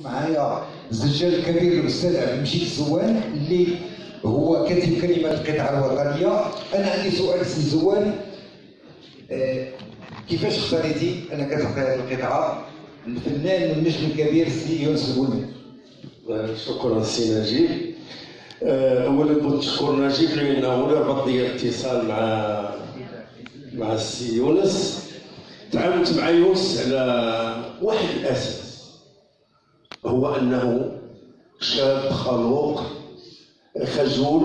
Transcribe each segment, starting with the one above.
معايا الزجال الكبير الأستاذ عبد المجيد الزوان اللي هو كاتب كلمات القطعة الوطنية. أنا عندي سؤال سي زوان. آه، كيفاش اختاريتي تلقى هذه القطعة؟ الفنان والنجم الكبير سي يونس بولماني شكرا سي نجيب. آه، اولا بغيت نشكر نجيب لأنه ربط لي اتصال مع مع السي يونس. تعاملت مع يونس على واحد الأساس. هو أنه شاب خلوق خجول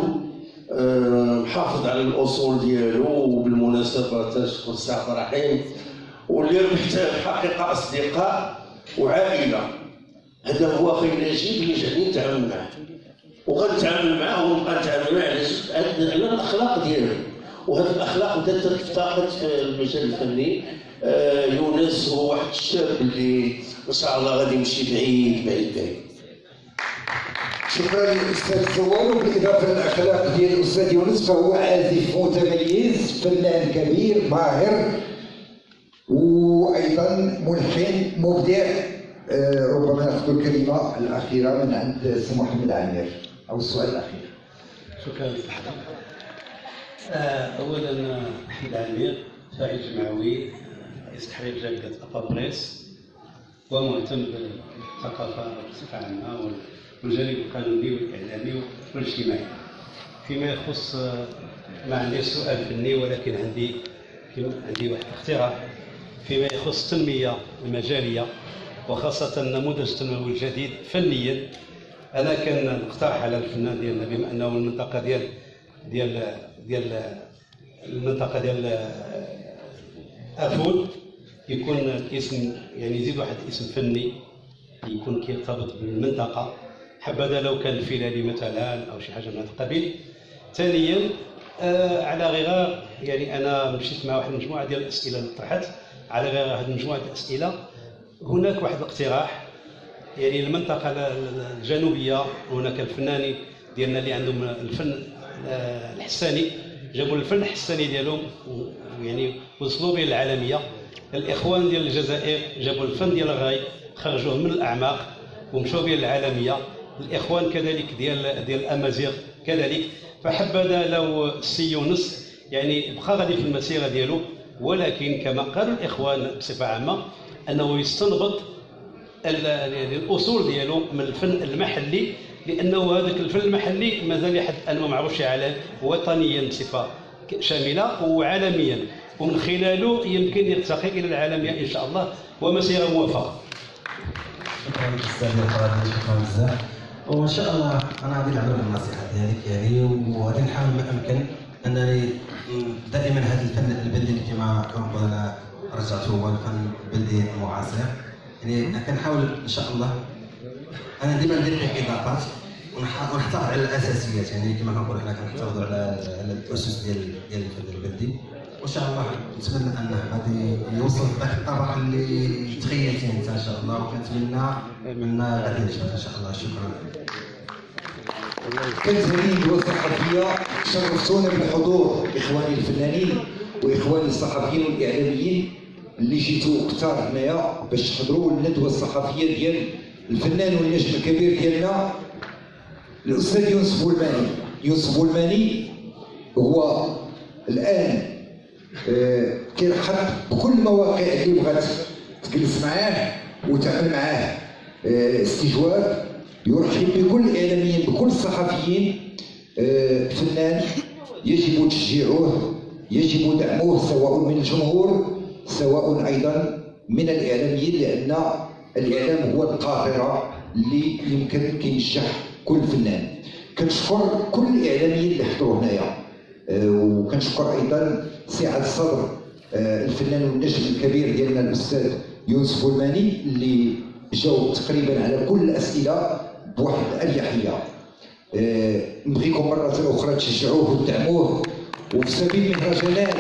آه، محافظ على الأصول ديالو وبالمناسبة تنشكر السي رحيم واللي ربحت الحقيقة أصدقاء وعائلة. هذا هو أخي نجيب اللي جاني نتعامل معاه وغنتعامل معاه ونبقى نتعامل معاه على الأخلاق ديالو. وهذه الأخلاق بدات تفتقد في المجال الفني. آه، يونس هو واحد الشاب اللي ما شاء الله غادي يمشي بعيد بعيد بعيد. شكرا للاستاذ زوان وبالإضافة للأخلاق ديال الأستاذ يونس فهو عازف متميز فنان كبير ماهر وأيضا ملحن مبدع. آه، ربما نأخذ الكلمة الأخيرة من عند سي محمد عامر أو السؤال الأخير. شكرا. لك اولا احمد عامر فاعل جمعوي رئيس تحرير جريدة ابابريس ومهتم بالثقافة بصفة عامة وال- والجانب القانوني والإعلامي والاجتماعي. فيما يخص ما عندي سؤال فني ولكن عندي عندي واحد اقتراح فيما يخص التنمية المجالية وخاصة النموذج التنموي الجديد فنيا أنا كان نقترح على الفنان ديالنا بما أنه من المنطقة ديال ديال ديال المنطقة ديال افود يكون الاسم يعني يزيد واحد الاسم فني يكون كيرتبط بالمنطقة. حبذا لو كان الفيلالي مثلا أو شي حاجة من هذا القبيل. ثانيا آه على غرار يعني أنا مشيت مع واحد المجموعة ديال الأسئلة اللي طرحت على غرار هذه المجموعة ديال الأسئلة هناك واحد الاقتراح. يعني المنطقة الجنوبية هناك الفنانين ديالنا اللي عندهم الفن الحساني. جابوا الفن الحساني ديالهم يعني وصلوا به العالمية. الإخوان ديال الجزائر جابوا الفن ديال الغاي خرجوه من الأعماق ومشوا به العالمية الإخوان كذلك ديال ديال الأمازيغ كذلك. فحبذا لو السي يونس يعني بقى غادي في المسيرة ديالو ولكن كما قالوا الإخوان بصفة عامة أنه يستنبط ال- ال- الأصول ديالو من الفن المحلي لأنه هذاك الفن المحلي مازال لحد الان ما معروفش وطنيا بصفة شاملة وعالميا. ومن خلاله يمكن يرتقي إلى العالمية إن شاء الله. ومسيرة موفقة. شكرا القرادي شكرا بزاف وإن شاء الله أنا غادي نعمل بالنصيحه ديالك يعني وغادي نحاول ما أمكن أنني دائما هذا الفن البلدي كما أنا رجعته هو الفن البلدي المعاصر. يعني كنحاول إن شاء الله أنا ديما ندير فيه اضافات ونح- ونحتفظ على الأساسيات. يعني كما كنقول حنا كنحتفظوا على على الأسس ديال ديال الفن البلدي. وإن شاء الله نتمنى انه غادي يوصل ذاك الطبق اللي تخيلتيه انت إن شاء الله وكنتمنى منا غادي إن شاء الله. شكرا. كالزميل والصحفية شرفتونا بالحضور إخواني الفنانين وإخواني الصحفيين والإعلاميين اللي جيتوا كثار هنايا باش تحضروا الندوة الصحفية ديال الفنان والنجم الكبير ديالنا الأستاذ يونس بولماني يونس بولماني هو الآن آه، كيرحب بكل المواقع اللي بغات تجلس معاه وتعمل معاه آه، استجواب. يرحب بكل الإعلاميين بكل الصحفيين آه، فنان يجب تشجيعه يجب دعمه سواء من الجمهور سواء أيضا من الإعلاميين لأن الإعلام هو القاطره اللي يمكن كينجح كل فنان. كنشكر كل الاعلاميين اللي حضروا هنايا. آه، وكنشكر أيضا سعه الصدر آه، الفنان والنجم الكبير ديالنا الأستاذ يوسف بولماني اللي جاوب تقريبا على كل الأسئلة بواحد الأريحية. آه، نبغيكم مرة أخرى تشجعوه وتدعموه. وفي سبيل المهرجانات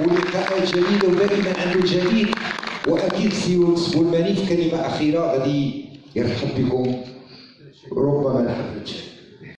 ولقاءات جديده ودائما عنده الجديد وأكيد سي يوسف بولماني في كلمة أخيرة غادي يرحب بكم. ربما الحفل